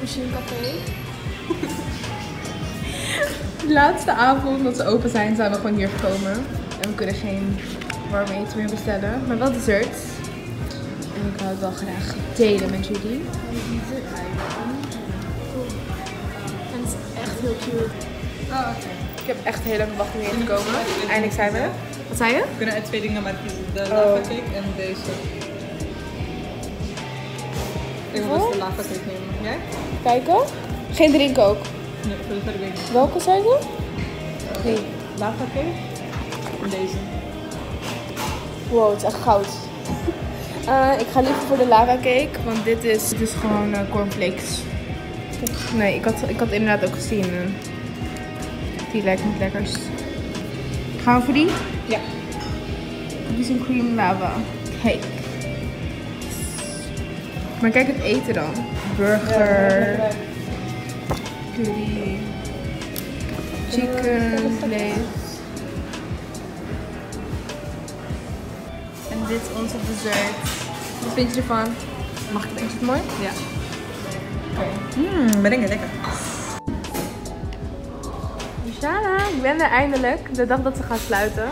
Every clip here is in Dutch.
Machine Café. De laatste avond dat ze open zijn, zijn we gewoon hier gekomen. En we kunnen geen warme eten meer bestellen, maar wel dessert. En ik wil het wel graag delen met jullie. En het is echt heel cute. Oh, oké. Ik heb echt heel lang om te komen. Eindelijk zijn we. Wat zei je? We kunnen uit twee dingen maar kiezen. De Oh. lava cake en deze. Nemen. Jij? Kijken. Geen drinken ook. Nee, ik niet. Welke zijn ze? Die. Lava cake en deze. Wow, het is echt goud. Eh, ik ga liever voor de lava cake, want dit is, dit is gewoon eh, cornflakes. Nee, ik had, ik had inderdaad ook gezien. eh, die lijkt me het lekkerst. Gaan we voor die? Ja. Cookies and cream lava cake. Maar kijk het eten dan. Burger, curry, chicken, vlees. En dit is onze dessert. Wat vind je ervan? Mag ik het? Is het mooi? Ja. Oké. Mmm, lekker. Shana, ik ben er eindelijk. De dag dat ze gaan sluiten.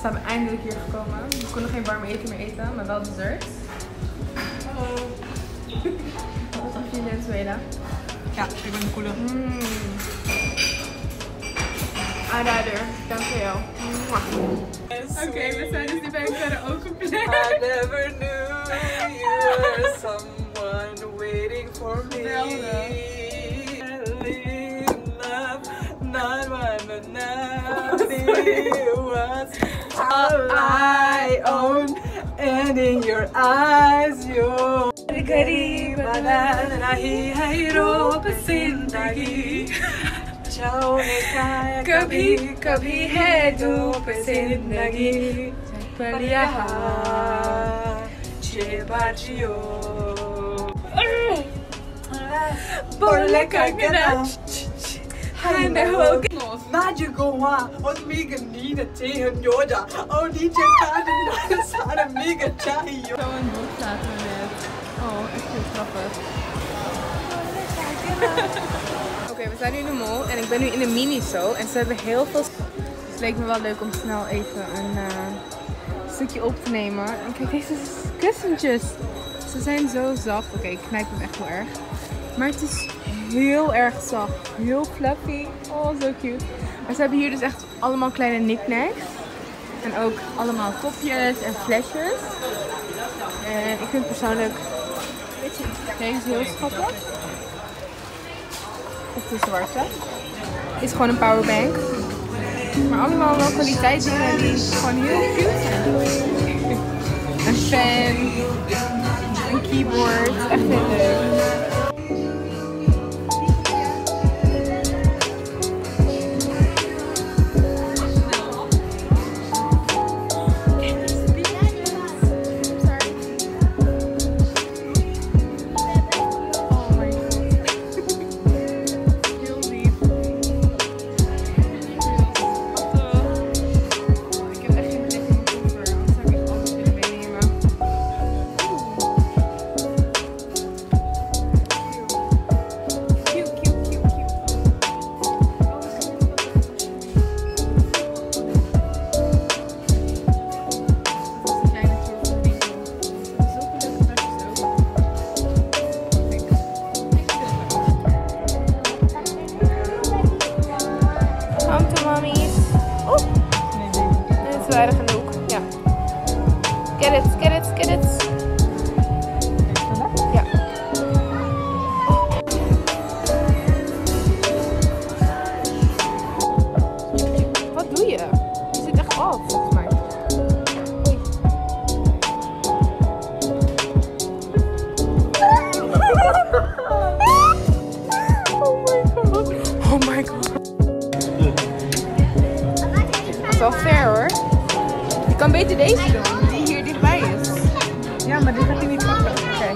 Zijn we eindelijk hier gekomen. We konden geen warm eten meer eten, maar wel dessert. Je Venezuela? Ja, ik ben de coole. Mmm. Aanrader, dankjewel. Oké, we zijn dus nu bij een karaoke plek. I never knew you were someone waiting for me. Live love, not one but nothing was all I own, and in your eyes you. घड़ी बदल रही है रोब ज़िंदगी कभी कभी है धूप ज़िंदगी पर यहाँ छे बाजियो बोले Kangana kinda hook. Magical one, und mega nieder Tee und Yoda. Und die Japan und alles hat mega Chai. So ein Mozart, Oh, echt heel grappig. Oké, we zijn nu in de mall en ik ben nu in de Miniso en ze hebben heel veel... Dus het leek me wel leuk om snel even een eh, stukje op te nemen. En kijk, deze kussentjes. Ze zijn zo zacht. Oké, ik knijp hem echt heel erg. Maar het is heel erg zacht. Heel fluffy. Oh, zo cute. Maar ze hebben hier dus echt allemaal kleine knickknacks. En ook allemaal kopjes en flesjes. En ik vind persoonlijk deze heel schattig. Of de zwarte. Is gewoon een powerbank. Maar allemaal wel kwaliteit dingen die gewoon heel cute zijn. Een fan. Een keyboard. Echt heel leuk. Get it, get it, get it. Ja. Wat doe je? Je zit echt af, volgens mij. Oh my god. Oh my god. Dat is wel fair hoor. Je kan beter deze doen, maar dit gaat hij niet pakken. Nee.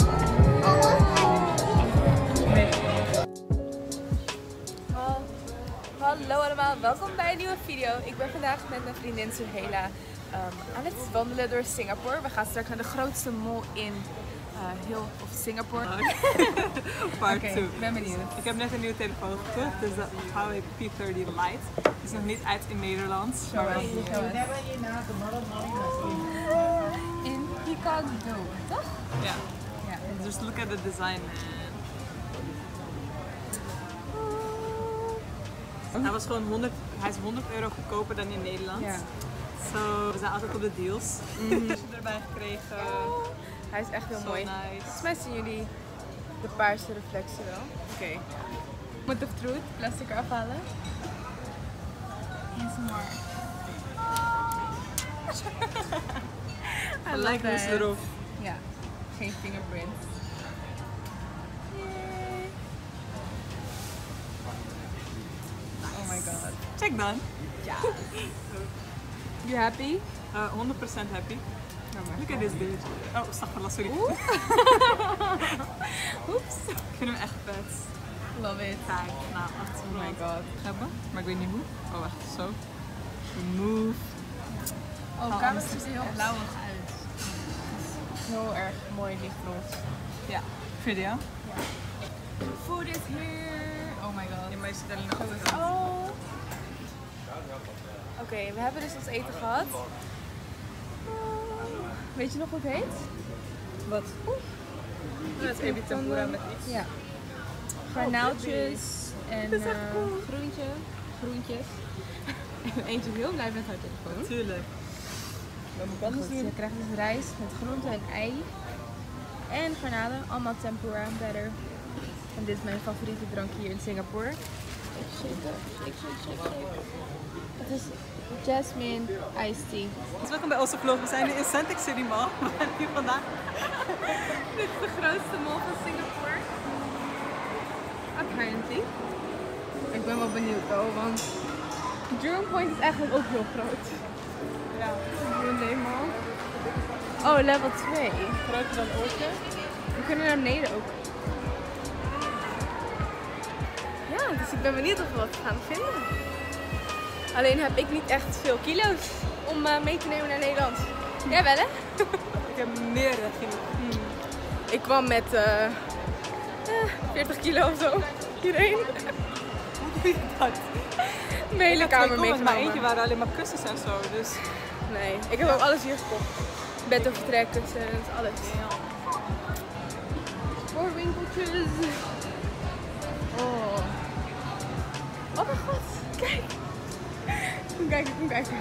Hallo allemaal, welkom bij een nieuwe video. Ik ben vandaag met mijn vriendin Suhela ehm, aan het wandelen door Singapore. We gaan straks naar de grootste mall in, heel of Singapore. Part Oké, 2. ik ben benieuwd. Ik heb net een nieuwe telefoon gekocht, dus de Huawei P30 Lite. Het is nog niet uit in Nederland. Show us, show us. Chicago, toch? Ja. Ja. Just look at the design, man. Hij was gewoon 100, hij is 100 euro goedkoper dan in Nederland. Ja. So, we zijn altijd op de deals. Mm erbij gekregen. Hij is echt heel Zo mooi. nice. Volgens mij zien jullie de paarse reflectie wel. Oké. Moet de truth plastic eraf halen. ASMR. I dus that. erop. Ja, geen fingerprints. Yay. Oh my god. Check dan. Ja. You happy? Uh, 100% happy. Oh Look at this bitch. Oh, stagfirullah, sorry. Oeps. Ik vind hem echt vet. Love it. Kijk, nou, echt Oh my god. hebben. Maar ik weet niet hoe. Oh, wacht, zo. Move. Oh, Oh, kamer anders ziet is heel blauwig uit. Heel erg mooi lichtrood. Ja, video. Food is here. Oh my god. Ja, maar je zit alleen nog Oh. Oké, we hebben dus ons eten gehad. Weet je nog hoe het heet? Wat? Dat is ebi tempura met iets. Ja. Garnaaltjes en Dat echt eh, cool. groentje, groentjes. Eentje is heel blij met haar telefoon. Tuurlijk. Dat moet ik anders Goed, je krijgt dus rijst met groente en ei. En garnalen, allemaal tempura, better. En dit is mijn favoriete drank hier in Singapore. Shake, shake, shake, shake, shake, shake. Het is jasmine iced tea. Dus welkom bij onze vlog. We zijn nu in Centix City Mall. We zijn hier vandaag. Dit is de grootste mall van Singapore. Apparently. Ik ben wel benieuwd though, want Jurong Point is eigenlijk ook heel groot. Ja. Oh, level 2. groter dan Oortje. We kunnen naar beneden ook. Ja, dus ik ben benieuwd of we wat gaan vinden. Alleen heb ik niet echt veel kilo's om eh, mee te nemen naar Nederland. Jij wel hè? Ik heb meer dan genoeg. Ik kwam met eh, eh, 40 kilo of zo hierheen. Hoe doe je dat? Mijn hele kamer Met mijn eentje meegenomen. waren alleen maar kussens en zo. Dus Nee, ik heb ook alles hier gekocht. Bed overtrek, kussens, alles. Voor winkeltjes. Oh. Oh mijn god, kijk. Kom kijken, kom kijken.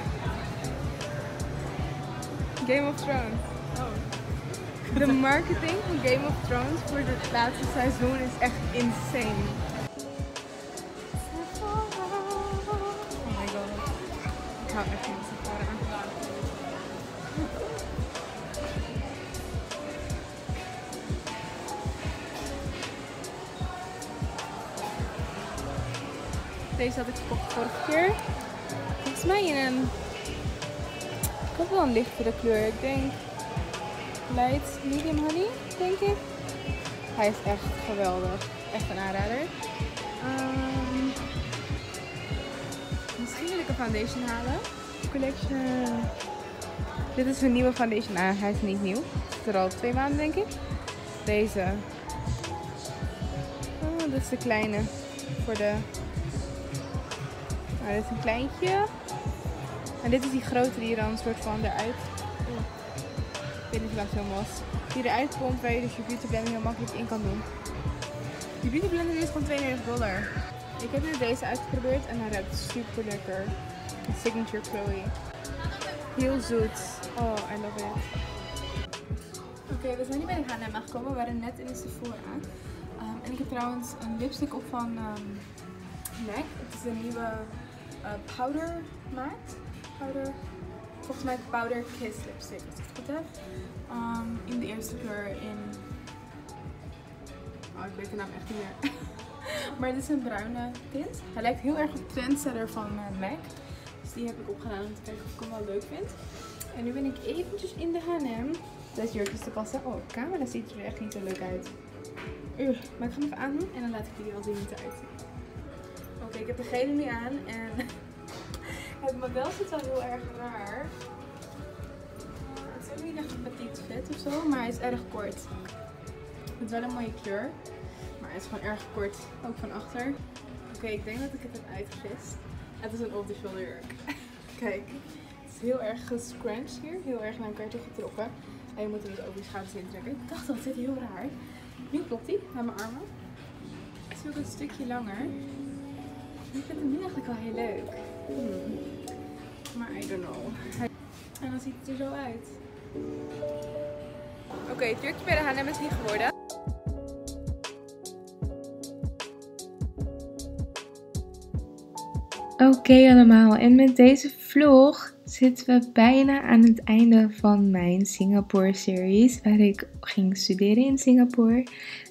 Game of Thrones. Oh. De marketing van Game of Thrones voor het laatste seizoen is echt insane. Oh my god. Ik hou echt van Sephora. Deze had ik gekocht vorige keer. Volgens mij in een... Ik had wel een lichtere kleur. Ik denk light medium honey, denk ik. Hij is echt geweldig. Echt een aanrader. Ehm, misschien wil ik een foundation halen. Collection. Dit is een nieuwe foundation. Ah, hij is niet nieuw. Het is er al twee maanden, denk ik. Deze. Oh, dit is de kleine. Voor de... Nou, dit is een kleintje. En dit is die grote die je dan een soort van eruit... Ik weet niet lang het helemaal was. Die eruit komt waar je dus je beauty blender heel makkelijk in kan doen. Die beauty blender is gewoon 92 dollar. Ik heb nu deze uitgeprobeerd en hij ruikt super lekker. Signature Chloe. Heel zoet. Oh, I love it. Oké, we zijn nu bij de H&M aangekomen. We waren net in de Sephora. Um, en ik heb trouwens een lipstick op van um, MAC. Het is een nieuwe uh, powder maat. Powder. Volgens mij powder kiss lipstick, als het goed heb. Um, in de eerste kleur in... Oh, ik weet de naam echt niet meer. maar dit is een bruine tint. Hij lijkt heel erg op Trendsetter van uh, MAC. Dus die heb ik opgedaan om te kijken of ik hem wel leuk vind. En nu ben ik eventjes in de H&M. Deze jurk is te passen. Oh, op camera ziet er echt niet zo leuk uit. Maar ik ga hem even aandoen en dan laat ik jullie wel zien hoe het. Ik heb de gele nu aan en het model zit wel heel erg raar. Het is ook niet echt een petit fit of zo, maar hij is erg kort. het wel een mooie kleur. Maar het is gewoon erg kort, ook van achter. Oké, ik denk dat ik het heb uitgevist. Het is een off-the-shoulder jurk. Kijk, het is heel erg gescrunched hier. Heel erg naar elkaar toe getrokken. En je moet hem dus over je schouders heen trekken. Ik dacht dat dit heel raar. Nu klopt hij, naar mijn armen. Het is ook een stukje langer. Ik vind hem nu eigenlijk wel heel leuk. Hmm. Maar I don't know. En dan ziet het er zo uit. Oké, het jurkje bij de H&M is niet geworden. Oké allemaal, en met deze vlog zitten we bijna aan het einde van mijn Singapore series, waar ik ging studeren in Singapore.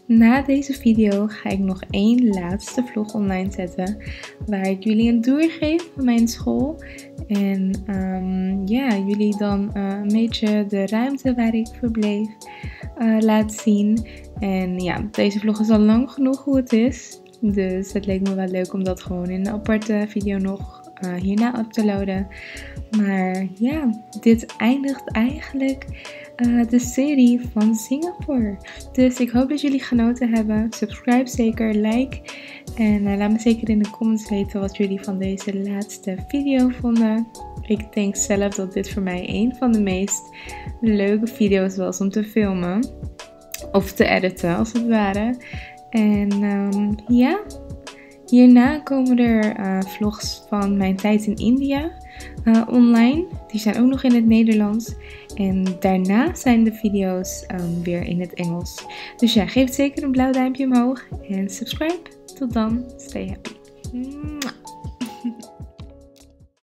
Na deze video ga ik nog één laatste vlog online zetten, waar ik jullie een tour geef van mijn school. En um, ja, jullie dan uh, een beetje de ruimte waar ik verbleef uh, laat zien. En ja, deze vlog is al lang genoeg hoe het is. Dus het leek me wel leuk om dat gewoon in een aparte video nog hierna up te loaden. Maar ja, dit eindigt eigenlijk uh, de serie van Singapore. Dus ik hoop dat jullie genoten hebben. Subscribe zeker, like. En uh, laat me zeker in de comments weten wat jullie van deze laatste video vonden. Ik denk zelf dat dit voor mij een van de meest leuke video's was om te filmen. Of te editen als het ware. En um, ja, hierna komen er uh, vlogs van mijn tijd in India uh, online. Die zijn ook nog in het Nederlands. En daarna zijn de video's um, weer in het Engels. Dus ja, geef zeker een blauw duimpje omhoog en subscribe. Tot dan, stay happy.